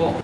あ